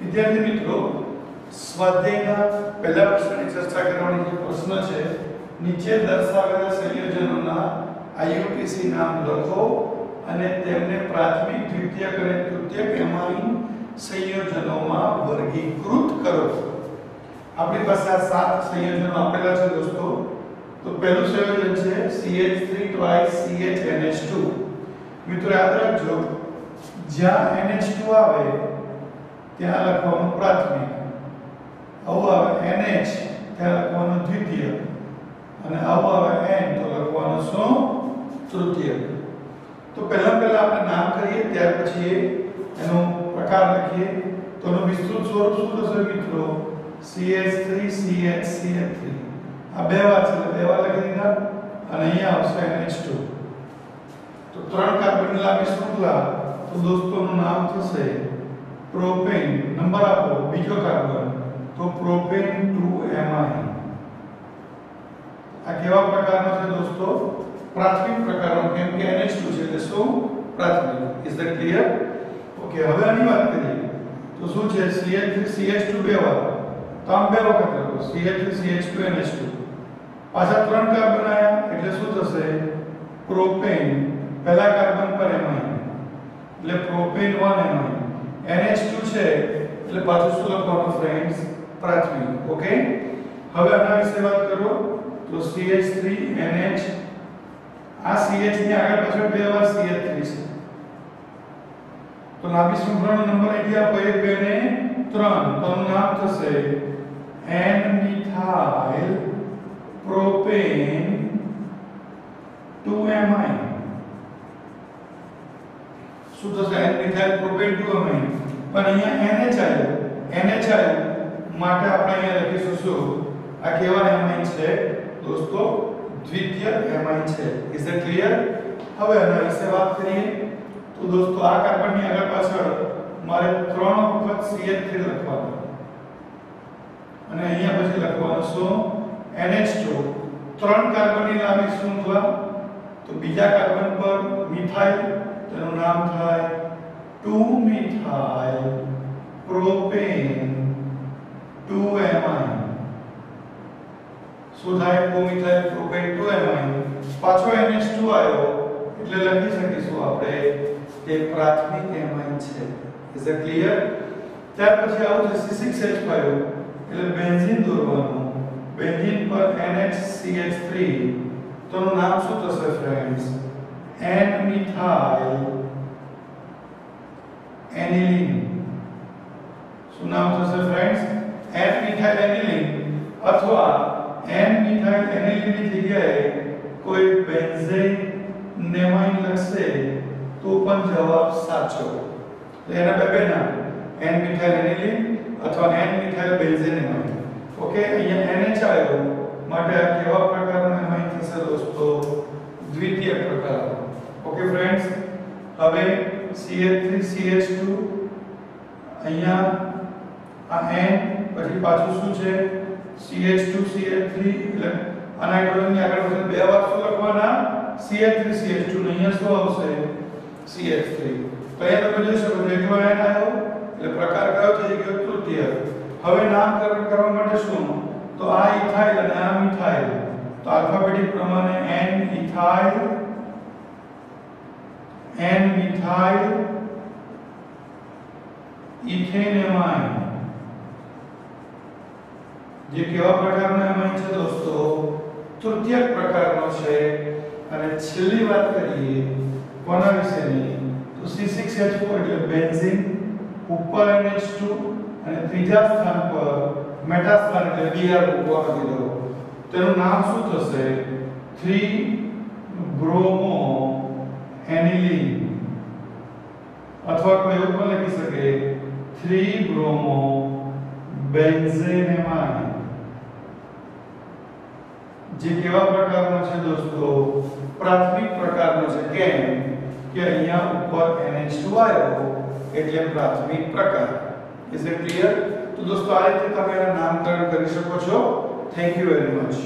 વિદ્યાર્થી મિત્રો, સ્વાધ્યાયના પહેલા પ્રશ્નની ચર્ચા કરવાની જે પ્રશ્ન છે, નીચે દર્શાવેલા સંયોજનોના આઈયુપીસી નામ લખો અને તેમને પ્રાથમિક, દ્વિતીયક અને તૃતીયક એમાઇન સંયોજનોમાં વર્ગીકૃત કરો. આપણી પાસે આ સાત સંયોજનો આપેલા છે દોસ્તો. તો પહેલું સંયોજન છે CH3 twice CHNH2 મિત્રો યાદ રાખજો, જ્યાં NH2 આવે ત્યાં લખવાનું પ્રાથમિક. આવું આવે NH ત્યાં લખવાનું દ્વિતીય. અને આવું આવે એન તો લખવાનું શું? તૃતીય. તો પહેલા પહેલા આપણે નામ કરીએ, ત્યાર પછી એનો પ્રકાર લખીએ. તો એનું વિસ્તૃત સ્વરૂપ શું થશે મિત્રો? CH3 CH CH3 આ બે વાર છે બે વાર લખી દીધા. અને અહીંયા આવશે NH2 તો ત્રણ કાર્બન લાંબી શૃંખલા તો દોસ્તોનું નામ થશે પ્રોપેન નંબર આપો બીજો કાર્બન તો પ્રોપેન 2 એમાઇન આ કેવા પ્રકારનો છે દોસ્તો પ્રાથમિક પ્રકારનો કેમ કે NH2 છે એટલે શું પ્રાથમિક ઇઝ ધેટ ક્લિયર ઓકે હવે આની વાત કરીએ તો શું છે CH3 CH2 બે વાર તો આમ બે વખત લખો CH3 CH2 NH2 પાછા ત્રણ કાર્બન આયા એટલે શું થશે પ્રોપેન પહેલા કાર્બન પર એમાઇન એટલે પ્રોપેન 1 એમાઇન NH2 છે એટલે પાછું શું લખવાનું ફ્રેન્ડ્સ પ્રાથમિક ઓકે હવે આના વિશે વાત કરો તો CH3 NH આ CH ની આગળ પાછળ બે વાર CH3 છે તો લાંબી શૃંખલાનો નંબર અહીંથી આપો 1 2 ને 3 તો નામ થશે N મિથાઇલ પ્રોપેન 2 એમાઇન શું થશે N મિથાઇલ પ્રોપેન 2 એમાઇન પણ અહીંયા NH આવ્યો NH આવ્યો માટે આપણે અહીંયા લખીશું શું? આ કેવા એમાઇન છે. દોસ્તો, દ્વિતીય એમાઇન છે. ઇઝ ઇટ ક્લિયર હવે આના વિશે વાત કરીએ. તો દોસ્તો, આ કાર્બનની આગળ પાછળ મારે ત્રણ વખત CH3 લખવાનું. અને અહીંયા પછી લખવાનું શું? NH2 ત્રણ કાર્બનની લાંબી શૃંખલા તો બીજા કાર્બન પર મિથાઇલ, તેનું નામ થાય 2 મિથાઇલ પ્રોપેન 2 એમાઇન શું થાય 2 મિથાઇલ પ્રોપેન 2 એમાઇન પાછો NH2 આવ્યો એટલે લખી શકીશું આપણે તે પ્રાથમિક એમાઇન છે. ઇઝ ઇટ ક્લિયર ત્યાર પછી આવું છે. C6H5 એટલે બેન્ઝીન દોરવાનું. બેન્ઝીન પર NHCH3 તો નું નામ શું થશે ફ્રેન્ડ્સ N મિથાઇલ એનિલિન શું નામ થશે ફ્રેન્ડ્સ N મિથાઇલ એનિલિન અથવા N મિથાઇલ એનિલિન ની જગ્યાએ કોઈ બેન્ઝેન નેમાઇન લખશે તો પણ જવાબ સાચો તો એના બે બે નામ N મિથાઇલ એનિલિન અથવા N methyl benzene amine okay અહીંયા NH આવ્યો માટે આ કેવા પ્રકારનો એમાઇન થશે દોસ્તો દ્વિતીય પ્રકારનો ઓકે ફ્રેન્ડ્સ હવે CH3 CH2 અહીંયા આ N પછી પાછું શું છે CH2 CH3 એટલે આ નાઇટ્રોજનની આગળ પાછળ બે વાર શું લખવાના CH3 CH2 ને અહીંયા શું આવશે CH3 તો અહીંયા તમે જોઈ શકો છો એકલો N આવ્યો એટલે પ્રકાર કયો થઈ ગયો તૃતીય હવે નામકરણ કરવા માટે શું તો આ ઇથાઇલ અને આ મિથાઇલ તો આલ્ફાબેટિક પ્રમાણે N ethyl N methyl ethanamine જે કેવા પ્રકારનો એમાઇન છે દોસ્તો? તૃતીયક પ્રકારનો છે. અને છેલ્લી વાત કરીએ કોના વિશેની? તો C6H4 એટલે બેન્ઝીન, ઉપર NH2 અને ત્રીજા સ્થાન પર મેટા સ્થાન એટલે Br મૂકવા દીધો તેનું નામ શું થશે? 3 બ્રોમો એનિલિન અથવા કોઈ એવું પણ લખી શકે 3 બ્રોમો બેન્ઝેનેમાઇન જે કેવા પ્રકારનો છે દોસ્તો? પ્રાથમિક પ્રકારનો છે. કેમ? કે અહીંયા ઉપર NH2 આવ્યો એટલે પ્રાથમિક પ્રકાર. ઇઝ ઇટ ક્લિયર તો દોસ્તો, આ રીતે તમે એના નામકરણ કરી શકો છો. Thank you very much